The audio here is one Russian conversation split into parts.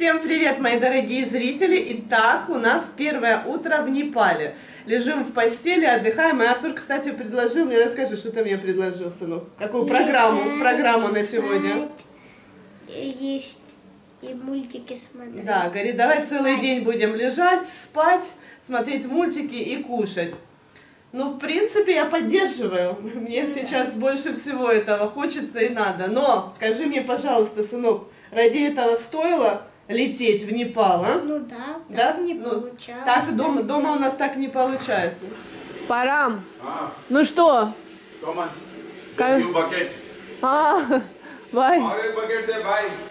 Всем привет, мои дорогие зрители! Итак, у нас первое утро в Непале. Лежим в постели, отдыхаем. И Артур, кстати, предложил мне, расскажи, что ты мне предложил, сынок? Какую программу, программу на сегодня? Есть и мультики смотреть. Да, говорит, давай целый день будем лежать, спать, смотреть мультики и кушать. Ну, в принципе, я поддерживаю. Мне сейчас больше всего этого хочется и надо. Но скажи мне, пожалуйста, сынок, ради этого стоило лететь в Непал, а? Ну да, так да? не ну, получается. Так дома, дома у нас так не получается. Парам. А. Ну что? Ком... А, бай.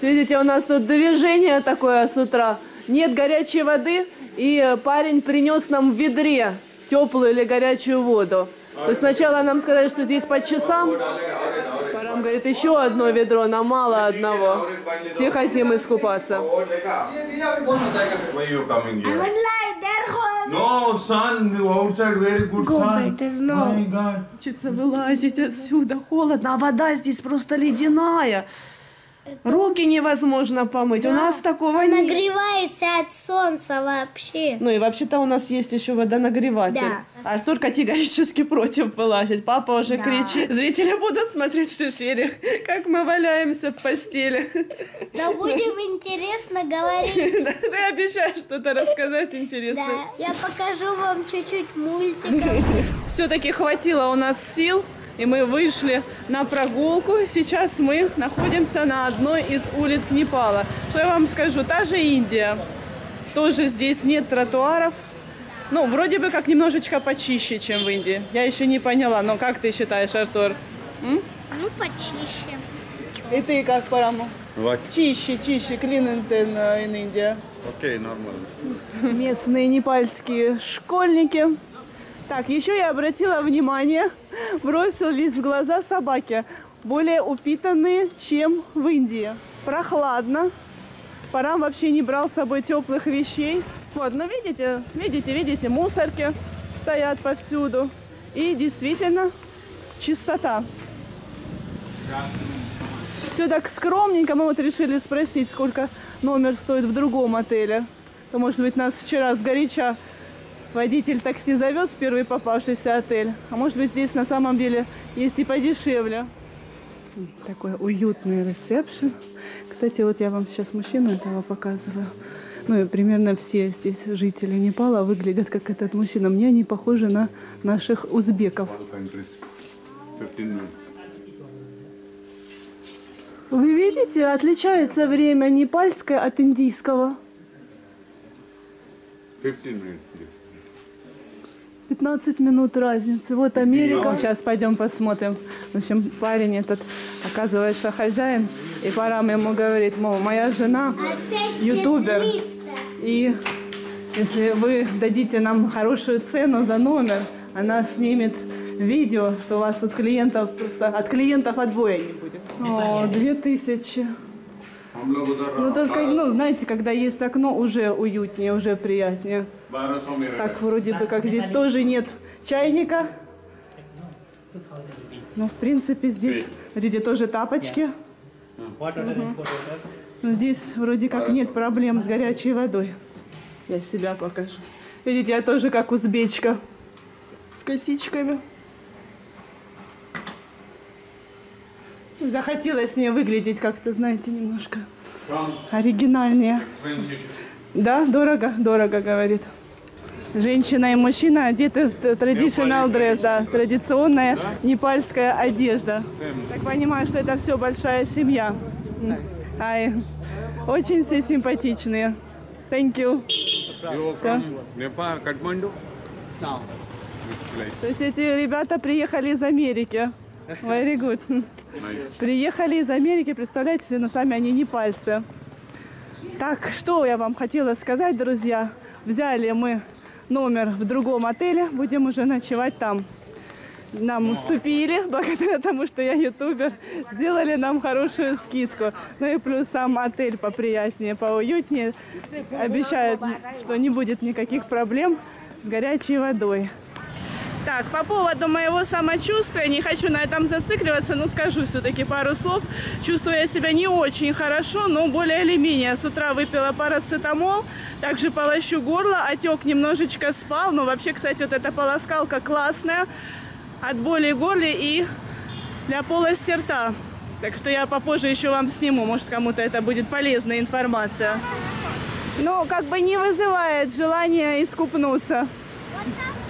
Видите, у нас тут движение такое с утра. Нет горячей воды, и парень принес нам в ведре теплую или горячую воду. То есть сначала нам сказали, что здесь по часам нам говорит, еще одно ведро, нам мало одного. Все хотим искупаться. No, sun, outside very good Go sun. Better, no. Учиться вылазить отсюда, холодно, а вода здесь просто ледяная. Руки невозможно помыть, у нас такого Он нет. нагревается от солнца вообще. Ну и вообще-то у нас есть еще водонагреватель. Да. Артур категорически против вылазить. Папа уже Да. кричит. Зрители будут смотреть всю серию, как мы валяемся в постели. Да будем интересно говорить. Да, Ты обещаешь что-то рассказать интересное. Да, я покажу вам чуть-чуть мультиков. Все-таки хватило у нас сил, и мы вышли на прогулку. Сейчас мы находимся на одной из улиц Непала. Что я вам скажу? Та же Индия. Тоже здесь нет тротуаров. Ну, вроде бы как немножечко почище, чем в Индии. Я еще не поняла, но как ты считаешь, Артур? Ну, почище. И ты как, Параму? What? Чище, чище, clean in, in India. Okay, normal. местные непальские школьники. Так, еще я обратила внимание, бросились в глаза собаки, более упитанные, чем в Индии. Прохладно. Парам вообще не брал с собой теплых вещей. Вот, ну видите, видите, видите, мусорки стоят повсюду. И действительно чистота. Все так скромненько. Мы вот решили спросить, сколько номер стоит в другом отеле. То, может быть, нас вчера сгоряча водитель такси завез в первый попавшийся отель. А может быть, здесь на самом деле есть и подешевле. Такой уютный ресепшн. Кстати, вот я вам сейчас мужчину этого показываю. Ну и примерно все здесь жители Непала выглядят как этот мужчина. Мне они похожи на наших узбеков. All countries. 15 minutes. Вы видите, отличается время непальское от индийского. 15 minutes. Yes. 15 минут разницы. Вот Америка. Сейчас пойдем посмотрим. В общем, парень этот, оказывается, хозяин. И пора ему говорить, мол, моя жена Опять ютубер. И если вы дадите нам хорошую цену за номер, она снимет видео, что у вас тут клиентов просто от клиентов отбоя не будет. О, две тысячи. Ну, только, ну, знаете, когда есть окно, уже уютнее, уже приятнее. Так вроде бы, как здесь тоже нет чайника. Ну, в принципе, здесь, видите, тоже тапочки. Угу. Ну, Но здесь вроде как нет проблем с горячей водой. Я себя покажу. Видите, я тоже как узбечка с косичками. Захотелось мне выглядеть как-то, знаете, немножко оригинальнее. Да, дорого, дорого, говорит. Женщина и мужчина одеты в т- traditional dress, да, традиционная непальская одежда. Так понимаю, что это все большая семья. Ай, очень все симпатичные. Thank you. Nepal, Kathmandu? No. То есть эти ребята приехали из Америки. Very good. Nice. Приехали из Америки, представляете, но сами они не пальцы. Так, что я вам хотела сказать, друзья. Взяли мы номер в другом отеле, будем уже ночевать там. Нам уступили, благодаря тому, что я ютубер, сделали нам хорошую скидку. Ну и плюс сам отель поприятнее, поуютнее. Обещают, что не будет никаких проблем с горячей водой. Так, по поводу моего самочувствия, не хочу на этом зацикливаться, но скажу все-таки пару слов. Чувствую я себя не очень хорошо, но более или менее. С утра выпила парацетамол, также полощу горло, отек немножечко спал. Но вообще, кстати, вот эта полоскалка классная от боли в горле и для полости рта. Так что я попозже еще вам сниму, может кому-то это будет полезная информация. Но как бы не вызывает желания искупнуться.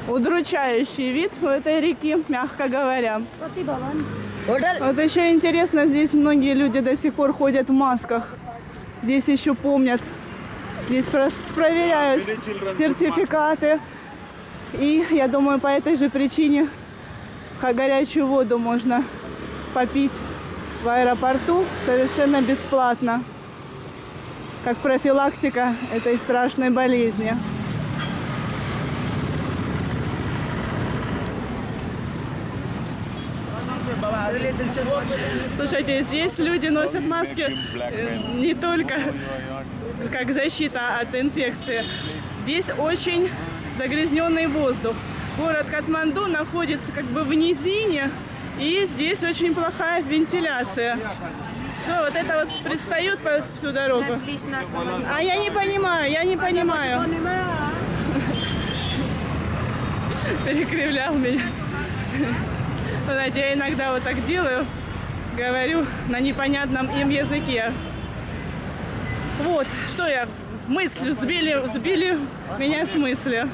Удручающий вид у этой реки, мягко говоря. Вот еще интересно, здесь многие люди до сих пор ходят в масках. Здесь еще помнят. Здесь про- проверяют сертификаты. И я думаю, по этой же причине ха- горячую воду можно попить в аэропорту совершенно бесплатно. Как профилактика этой страшной болезни. Слушайте, здесь люди носят маски э, не только как защита от инфекции. Здесь очень загрязненный воздух. Город Катманду находится как бы в низине, и здесь очень плохая вентиляция. Что, вот это вот пристают по всю дорогу? А я не понимаю, я не понимаю. Перекривлял меня. Вы Знаете, я иногда вот так делаю, говорю на непонятном им языке. Вот, что я, мысль, сбили, сбили меня с мысли.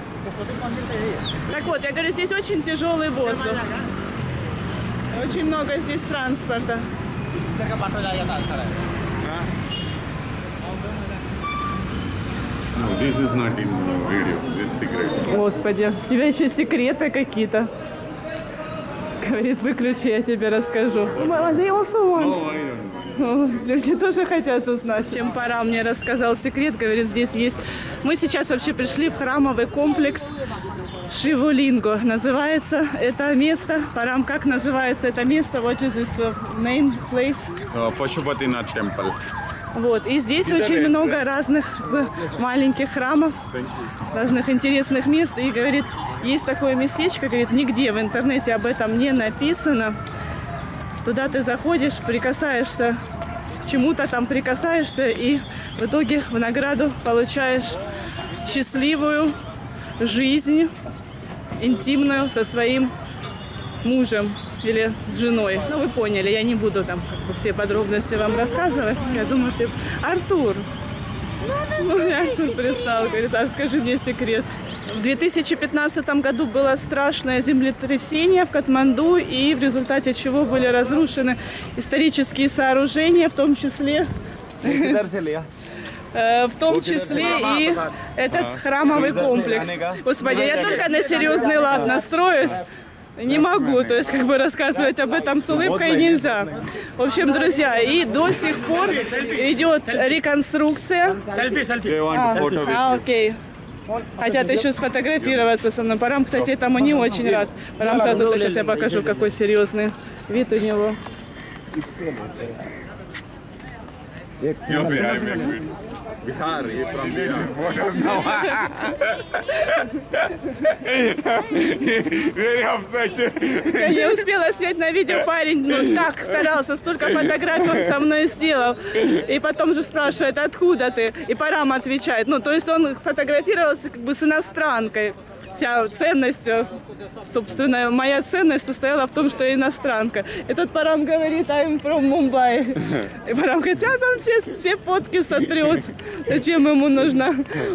Так вот, я говорю, здесь очень тяжелый воздух. Очень много здесь транспорта. This is not in video. This cigarette. Господи, у тебя еще секреты какие-то. Говорит, выключи, я тебе расскажу. They also want. No, I don't. Ну, Люди тоже хотят узнать. Чем пора мне рассказал секрет, говорит, здесь есть... Мы сейчас вообще пришли в храмовый комплекс Шивулинго. Называется это место, Парам, как называется это место? What is this uh, name, place? Uh, Pashupatinath temple. Вот. И здесь очень много разных э, маленьких храмов, разных интересных мест. И говорит, есть такое местечко, говорит, нигде в интернете об этом не написано. Туда ты заходишь, прикасаешься к чему-то там прикасаешься и в итоге в награду получаешь счастливую жизнь интимную со своим мужем или с женой. Ну, вы поняли, я не буду там как бы все подробности вам рассказывать. Я думаю, все... Артур! Ну, Артур пристал, говорит, а расскажи мне секрет. В 2015 году было страшное землетрясение в Катманду, и в результате чего были разрушены исторические сооружения, в том числе э, в том числе и этот храмовый комплекс. Господи, я только на серьезный лад настроюсь. Не могу, то есть как бы рассказывать об этом с улыбкой нельзя. В общем, друзья, и до сих пор идет реконструкция. With А, окей. Хотят еще сфотографироваться со мной. Парам, кстати, этому не очень рад. Парам сразу, сейчас я покажу, какой серьезный вид у него. you. Bihar, Bihar, you're from Bihar. Very upset. Я не успела снять на видео, парень ну, так старался, столько фотографий он со мной сделал. И потом же спрашивает, откуда ты? И Парам отвечает. Ну, то есть он фотографировался как бы с иностранкой. Вся ценность, собственно, моя ценность состояла в том, что я иностранка. И тут Парам говорит, I'm from Mumbai. И Парам говорит, сейчас он все, все фотки сотрет. Зачем ему нужна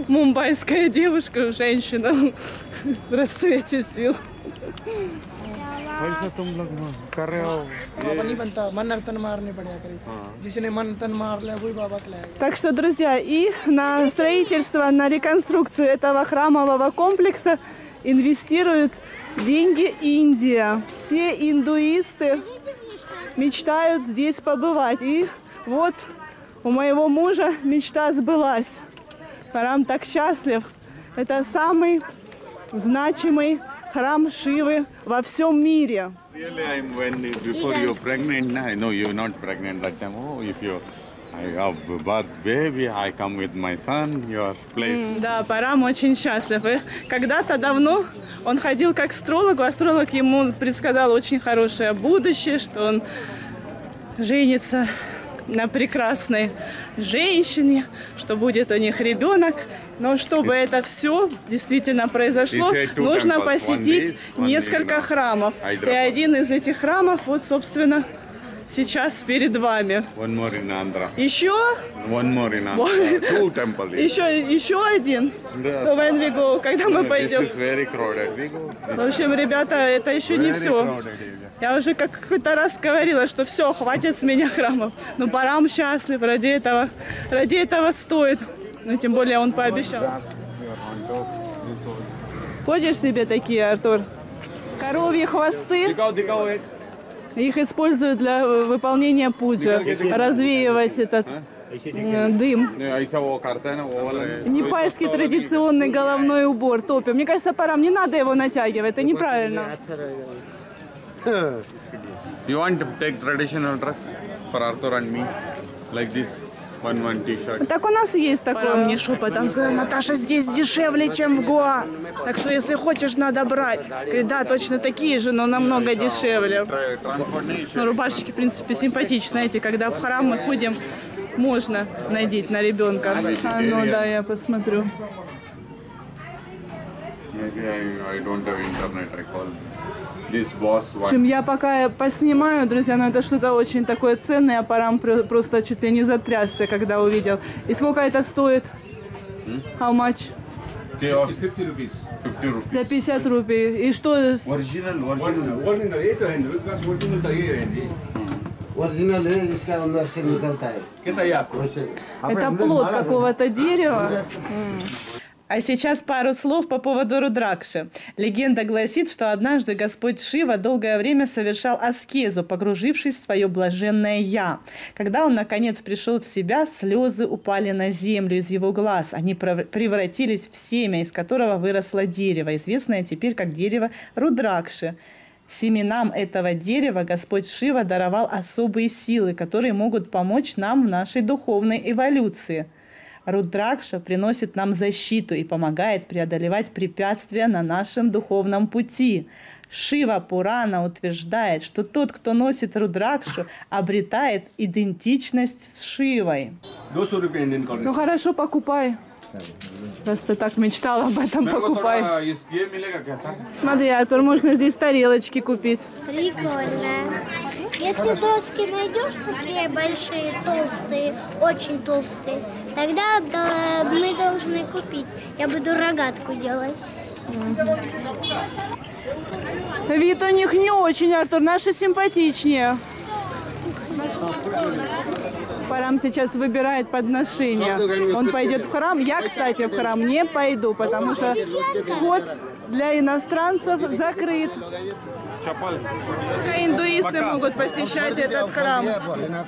мумбайская девушка, женщина в расцвете сил? ऐसा तुम लोग कर रहे हो बाबा नहीं बनता मन तन मारने पड़ेगा करी जिसने मन तन मार लिया वही बाबा खिलाएगा Так что, друзья, и на строительство, на реконструкцию этого храмового комплекса инвестирует деньги Индия. Все индуисты мечтают здесь побывать. И вот у моего мужа мечта сбылась. Парам так счастлив. Это самый значимый храм Шивы во всем мире. Really, I'm when before you're pregnant. I know you're not pregnant that time. Oh, if you, I have birth baby. I come with my son. Your place. Да, Парам очень счастлив. И когда-то давно он ходил к астрологу. Астролог ему предсказал очень хорошее будущее, что он женится на прекрасной женщине, что будет у них ребенок. Но чтобы это все действительно произошло, нужно посетить несколько храмов. И один из этих храмов, вот, собственно, сейчас перед вами. One more in Andhra. Еще? One more in Andhra. Two temple. Еще, еще один? Да. Ну, when we go, когда мы пойдем. This is very crowded. We go. В общем, ребята, это еще very не все. Я уже как-то раз говорила, что все, хватит с меня храмов. Но Барам счастлив, ради этого, ради этого стоит. Ну, тем более он пообещал. Хочешь себе такие, Артур? Коровьи хвосты? Их используют для э, выполнения пуджа, развеивать а? этот а? Э, дым. Непальский а традиционный головной убор топим. Мне кажется, парам не надо его натягивать, это неправильно. You want to take traditional dress for Arthur and me, like this? Так у нас есть такое. мне шепотом сказала, Наташа, здесь дешевле, чем в Гоа. Так что если хочешь, надо брать. Говорит, да, точно такие же, но намного дешевле. Ну, рубашечки, в принципе, симпатичные. Знаете, когда в храм мы ходим, можно надеть на ребенка. А, ну да, я посмотрю. Maybe I, I don't have internet. I call this boss В one. общем, я пока поснимаю, друзья, но это что-то очень такое ценное, а Парам про- просто чуть ли не затрясся, когда увидел. И сколько это стоит? How much? 50 rupees. 50 За rupees. 50 рублей. И что, Original, original. Original है इसका अंदर से निकलता है वैसे Это плод какого-то дерева. А сейчас пару слов по поводу Рудракши. Легенда гласит, что однажды Господь Шива долгое время совершал аскезу, погружившись в свое блаженное «Я». Когда он, наконец, пришел в себя, слезы упали на землю из его глаз. Они прев- превратились в семя, из которого выросло дерево, известное теперь как дерево Рудракши. Семенам этого дерева Господь Шива даровал особые силы, которые могут помочь нам в нашей духовной эволюции. Рудракша приносит нам защиту и помогает преодолевать препятствия на нашем духовном пути. Шива Пурана утверждает, что тот, кто носит Рудракшу, обретает идентичность с Шивой. Ну хорошо, покупай. Просто так мечтала об этом покупай. Смотри, Артур, можно здесь тарелочки купить. Прикольно. Если доски найдешь такие большие, толстые, очень толстые, тогда да, мы должны купить. Я буду рогатку делать. Вид у них не очень, Артур, наши симпатичнее. Парам сейчас выбирает подношение. Он пойдет в храм. Я, кстати, в храм не пойду, потому что вход для иностранцев закрыт. Только индуисты могут посещать этот храм.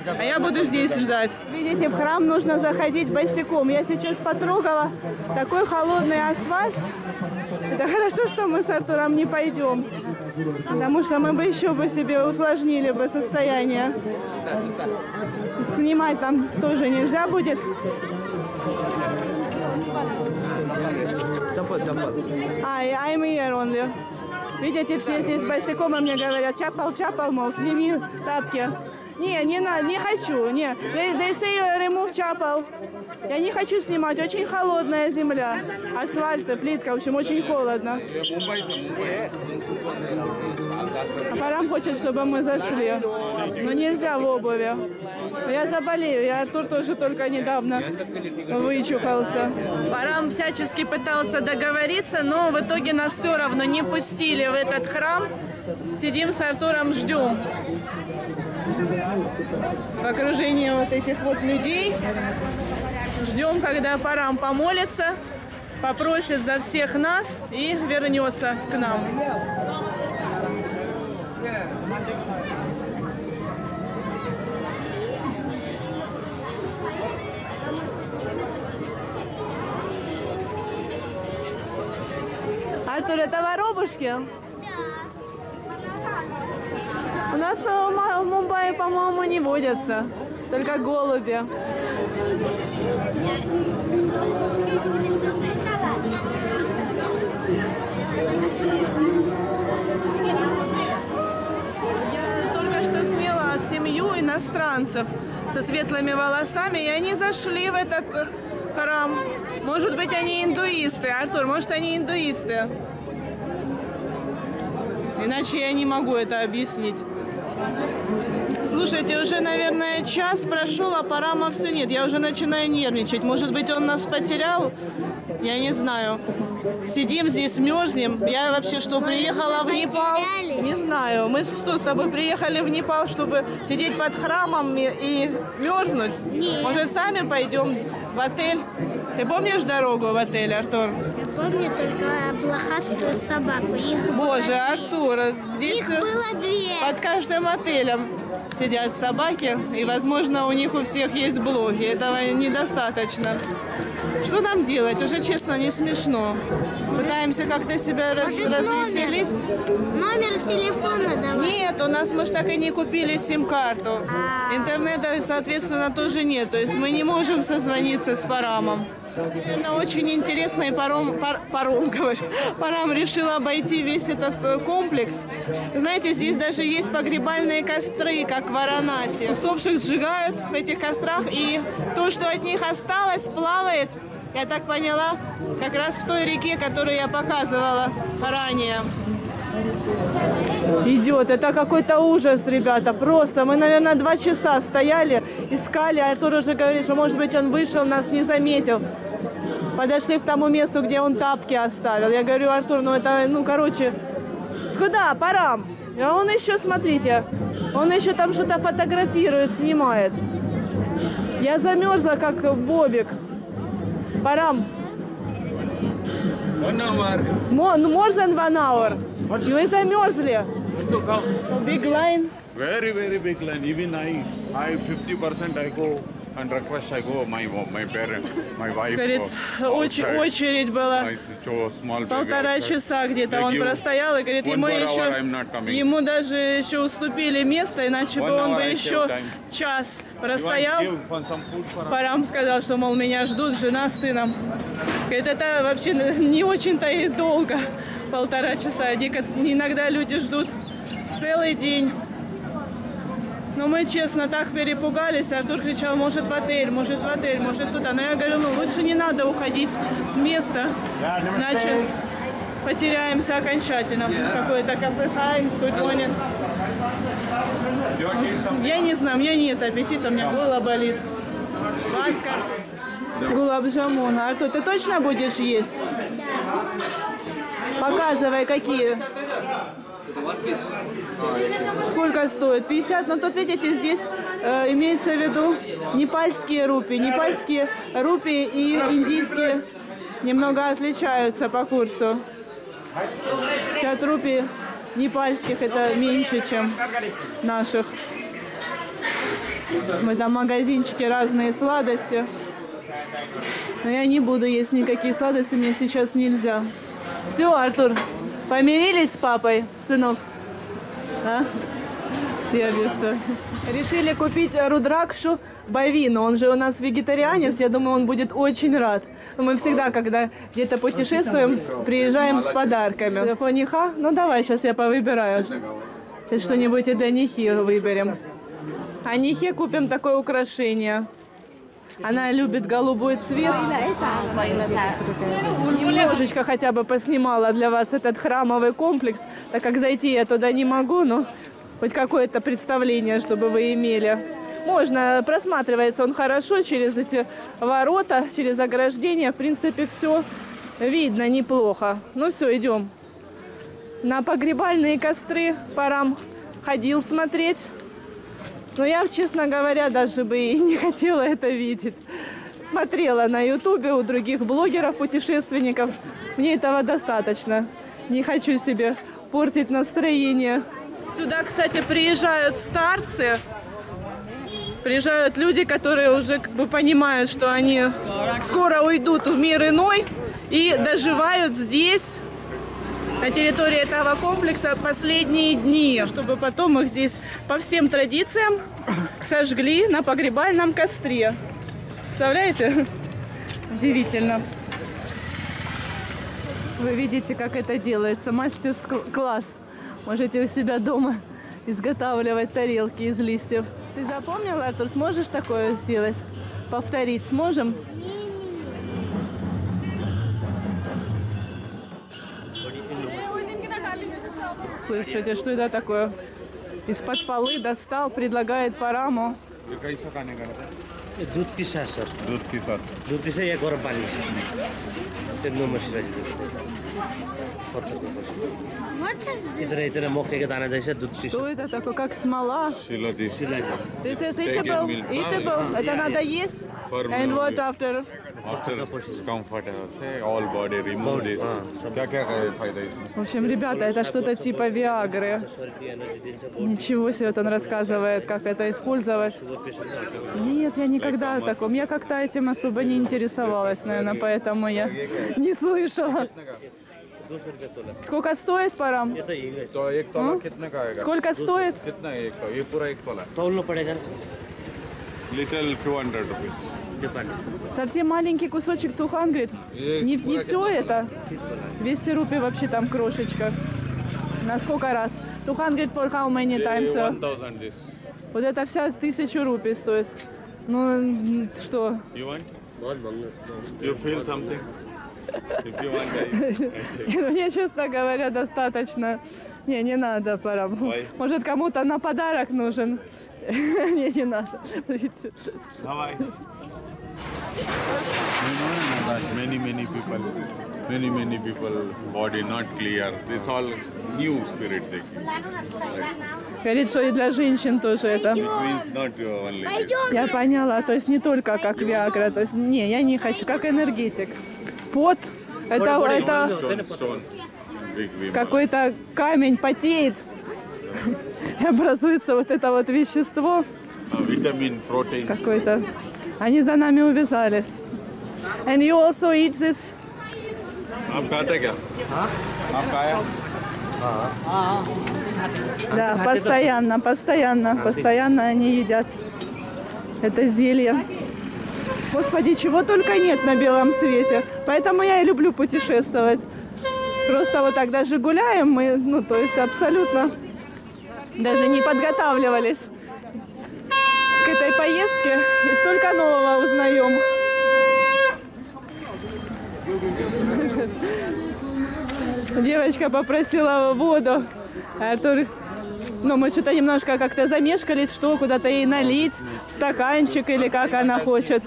А я буду здесь ждать. Видите, в храм нужно заходить босиком. Я сейчас потрогала такой холодный асфальт. Это хорошо, что мы с Артуром не пойдем. Потому что мы бы еще бы себе усложнили бы состояние. Снимать там тоже нельзя будет. А, I'm here only. Видите, все здесь босиком, и мне говорят, чапал, чапал, мол, сними тапки. Не, не надо, не хочу, не. They, they say remove чапал. Я не хочу снимать, очень холодная земля. Асфальт, плитка, в общем, очень холодно. А Парам хочет, чтобы мы зашли. Но нельзя в обуви. Я заболею, я Артур тоже только недавно вычухался. Парам всячески пытался договориться, но в итоге нас все равно не пустили в этот храм. Сидим с Артуром, ждем. В окружении вот этих вот людей. Ждем, когда Парам помолится, попросит за всех нас и вернется к нам. Артур, это воробушки? У нас э, в Мумбаи, по-моему, не водятся. Только голуби. Я только что смела семью иностранцев со светлыми волосами, и они зашли в этот э, храм. Может быть, они индуисты. Артур, может, они индуисты? Иначе я не могу это объяснить. Слушайте, уже, наверное, час прошел, а парама все нет. Я уже начинаю нервничать. Может быть, он нас потерял? Я не знаю. Сидим здесь, мерзнем. Я вообще что, приехала в Непал? Не знаю. Мы что, с тобой приехали в Непал, чтобы сидеть под храмом и, и мерзнуть? Нет. Может, сами пойдем в отель? Ты помнишь дорогу в отель, Артур? Помню только блохастую собаку. Их Боже. Артур, здесь Их было две. под каждым отелем сидят собаки, и, возможно, у них у всех есть блоги. Этого недостаточно. Что нам делать? Уже, честно, не смешно. Пытаемся как-то себя раз- Может, развеселить. Номер телефона давай. Нет, у нас мы ж так и не купили сим-карту. А. Интернета, соответственно, тоже нет. То есть мы не можем созвониться с Парамом. Наверное, очень интересно, и паром, пар- паром, говорю, Парам решил обойти весь этот э, комплекс. Знаете, здесь даже есть погребальные костры, как в Варанаси. Усопших сжигают в этих кострах, и то, что от них осталось, плавает, я так поняла, как раз в той реке, которую я показывала ранее. Идет. Это какой-то ужас, ребята. Просто. Мы, наверное, два часа стояли, искали. Артур уже говорит, что, может быть, он вышел, нас не заметил. Подошли к тому месту, где он тапки оставил. Я говорю, Артур, ну это, ну, короче, куда? Парам. А он еще, смотрите, он еще там что-то фотографирует, снимает. Я замерзла, как бобик. Парам. One hour. More, more than one hour. Вы замерзли. Big line. Very, very big line. Even I, I 50% I go and request I go my my parent, my wife. Говорит, очередь, outside. очередь была полтора часа где-то. Он простоял и говорит, ему еще, ему даже еще уступили место, иначе бы он бы еще час простоял. Парам сказал, что, мол, меня ждут жена с сыном. Говорит, это вообще не очень-то и долго, полтора часа. Иногда люди ждут целый день. Но мы, честно, так перепугались. Артур кричал, может в отель, может в отель, может туда. Но я говорю, ну лучше не надо уходить с места, иначе потеряемся окончательно. Какой-то кафе, хай, good? Я не знаю, у меня нет аппетита, у меня горло болит. Васька. Гулаб джамун. Артур, ты точно будешь есть? Показывай, какие. Сколько стоит? 50. Но тут, видите, здесь э, имеется в виду непальские рупии. Непальские рупии и индийские немного отличаются по курсу. 50 рупий непальских это меньше, чем наших. В этом магазинчике разные сладости. Но я не буду есть никакие сладости, мне сейчас нельзя. Все, Артур, помирились с папой, сынок? А? Сердится. Решили купить Рудракшу Бавину. Он же у нас вегетарианец, я думаю, он будет очень рад. Мы всегда, когда где-то путешествуем, приезжаем с подарками. Фониха? Ну давай, сейчас я повыбираю. Сейчас что-нибудь и для Нихи выберем. А Нихе купим такое украшение. Она любит голубой цвет. Немножечко хотя бы поснимала для вас этот храмовый комплекс, так как зайти я туда не могу, но хоть какое-то представление, чтобы вы имели. Можно, просматривается он хорошо через эти ворота, через ограждение. В принципе, все видно неплохо. Ну все, идем. На погребальные костры парам ходил смотреть. Но я, честно говоря, даже бы и не хотела это видеть. Смотрела на ютубе у других блогеров, путешественников. Мне этого достаточно. Не хочу себе портить настроение. Сюда, кстати, приезжают старцы. Приезжают люди, которые уже как бы понимают, что они скоро уйдут в мир иной и доживают здесь на территории этого комплекса последние дни, чтобы потом их здесь по всем традициям сожгли на погребальном костре. Представляете? Удивительно. Вы видите, как это делается. Мастер-класс. Можете у себя дома изготавливать тарелки из листьев. Ты запомнил, Артур, сможешь такое сделать? Повторить сможем? Слышите, что это такое? Из-под полы достал, предлагает параму. ये कैसा खाने का रहता ये दूध के साथ सर है दूध के साथ दूध के साथ या गर्म पानी के साथ फिर no machine What is this? इतना इतना मक्के के दाना जैसे दूध के Что это такое, как смола? शिला this This is Take eatable. and milk. Eatable. Это надо есть. For And milk, what yeah. after? After comfort है से ऑल बॉडी रिमूव दिस क्या क्या फायदा इसमें В общем, ребята, это что-то типа Виагры. Ничего себе, вот он рассказывает, как это использовать. Нет, я никогда о таком. Я как-то этим особо не интересовалась, наверное, поэтому я не слышала. Сколько стоит парам? ये तो यही तो एक तोला कितने का आएगा Сколько стоит? कितना है एक तो ये पूरा एक तोला तौलना पड़ेगा little two hundred деталь. Совсем маленький кусочек 200? Не, не все это? 200 рупий вообще там крошечка. крошечках. На сколько раз? 200 for how many times? Э? Вот это вся тысячу рупий стоит. Ну, что? You feel something? Ну, мне, честно говоря, достаточно. Не, не надо, пора. Why? Может, кому-то на подарок нужен. Не, не надо. Давай. Many many people, many many people body not clear. This all new spirit taking. Говорит, что и для женщин тоже это. Я поняла, то есть не только как Виагра, то есть не, я не хочу, как энергетик. Пот, это, это какой-то камень потеет, и образуется вот это вот вещество Uh, vitamin, protein. какой-то. Они за нами увязались. And you also eat this? Да, постоянно, постоянно, постоянно они едят это зелье. Господи, чего только нет на белом свете. Поэтому я и люблю путешествовать. Просто вот так даже гуляем мы, ну, то есть абсолютно даже не подготавливались к этой поездке. И столько нового узнаем. Девочка попросила воду. Артур, ну, мы что-то немножко как-то замешкались, что куда-то ей налить, в стаканчик или как она хочет.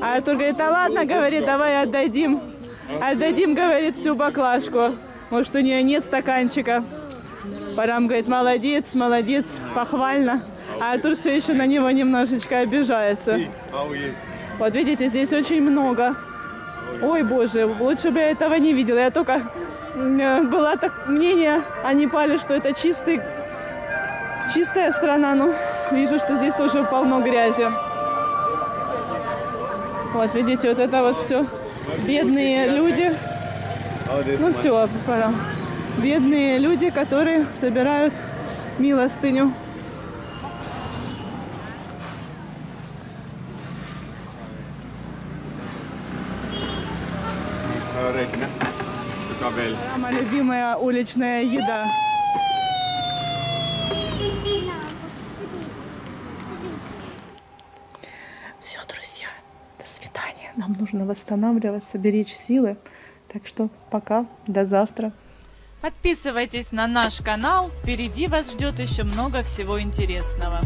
А Артур говорит, да ладно, говорит, давай отдадим. Отдадим, говорит, всю баклажку. Может, у нее нет стаканчика. Парам говорит, молодец, молодец, похвально. А Артур все еще на него немножечко обижается. Вот видите, здесь очень много. Ой, боже, лучше бы я этого не видела. Я только э, была так мнение о Непале, что это чистый, чистая страна. Ну, вижу, что здесь тоже полно грязи. Вот, видите, вот это вот все. Бедные люди. Ну все, пора. Бедные люди, которые собирают милостыню. Sukabel. Самая любимая уличная еда. Все, друзья, до свидания. Нам нужно восстанавливаться, беречь силы. Так что пока, до завтра. Подписывайтесь на наш канал. Впереди вас ждет еще много всего интересного.